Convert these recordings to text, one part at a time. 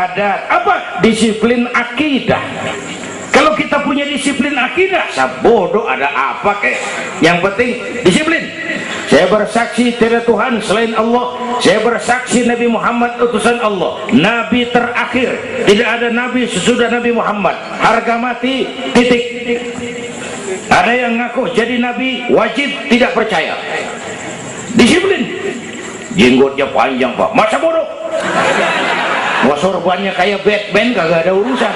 Ada apa? Disiplin akidah. Kalau kita punya disiplin akidah, bodoh ada apa kek? Yang penting disiplin. Saya bersaksi tidak Tuhan selain Allah. Saya bersaksi Nabi Muhammad utusan Allah. Nabi terakhir. Tidak ada nabi sesudah Nabi Muhammad. Harga mati titik. Ada yang ngaku jadi nabi wajib tidak percaya. Disiplin. Jenggotnya panjang pak. Masa bodoh? Sorbannya kayak Batman kagak ada urusan.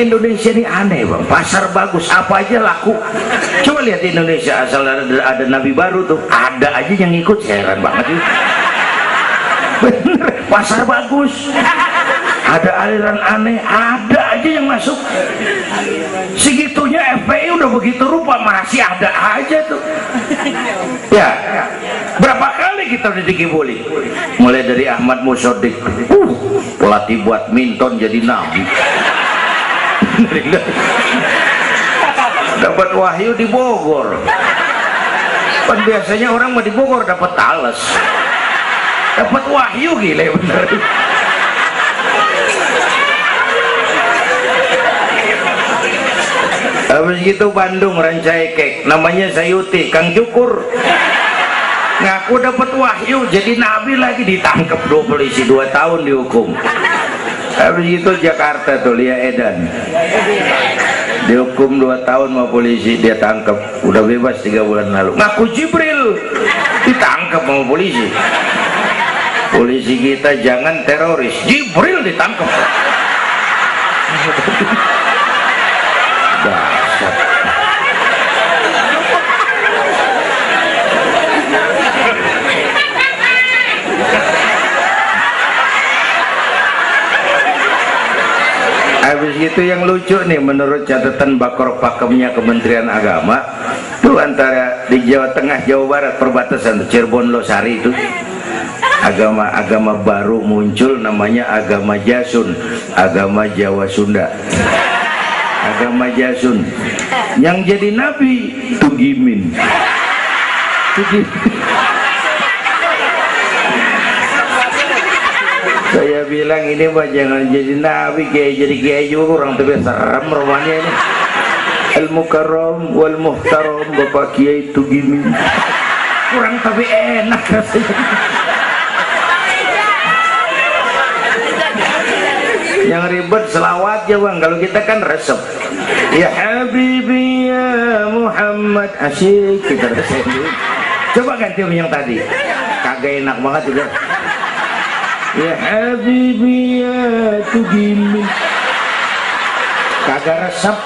Indonesia ini aneh bang, pasar bagus apa aja laku. Coba lihat Indonesia asal ada, ada nabi baru tuh, ada aja yang ikut heran banget itu. Bener, pasar bagus. Ada aliran aneh, ada aja yang masuk. Segitunya FPI udah begitu rupa masih ada aja tuh. Ya, berapa kali kita udah dikibuli? Mulai dari Ahmad Musodik, uh, pelatih buat minton jadi nabi. dapat wahyu di Bogor. Kan biasanya orang mau di Bogor dapat tales. Dapat wahyu gila bener. Habis gitu Bandung Rancai Kek. Namanya Sayuti Kang Cukur ngaku dapat wahyu jadi nabi lagi ditangkap dua polisi dua tahun dihukum. Habis itu Jakarta tuh Lia Edan. Dihukum 2 tahun sama polisi dia tangkap udah bebas tiga bulan lalu. Ngaku Jibril ditangkap sama polisi. Polisi kita jangan teroris Jibril ditangkap habis itu yang lucu nih menurut catatan bakor pakemnya Kementerian Agama itu antara di Jawa Tengah Jawa Barat perbatasan Cirebon Losari itu. Agama-agama baru muncul namanya agama Jasun agama Jawa Sunda. Agama Jasun. Yang jadi nabi Tugimin. Tugimin saya bilang ini mah jangan jadi nabi kayak jadi kiai juga orang tapi serem rumahnya ini. Al mukarram wal muhtaram bapak kiai itu gini kurang tapi enak rasanya. Yang ribet selawat ya bang. Kalau kita kan resep. Ya habibi ya Muhammad asyik kita resep. Coba ganti yang tadi. Kagak enak banget juga ya habibi ya tugimin kagak resep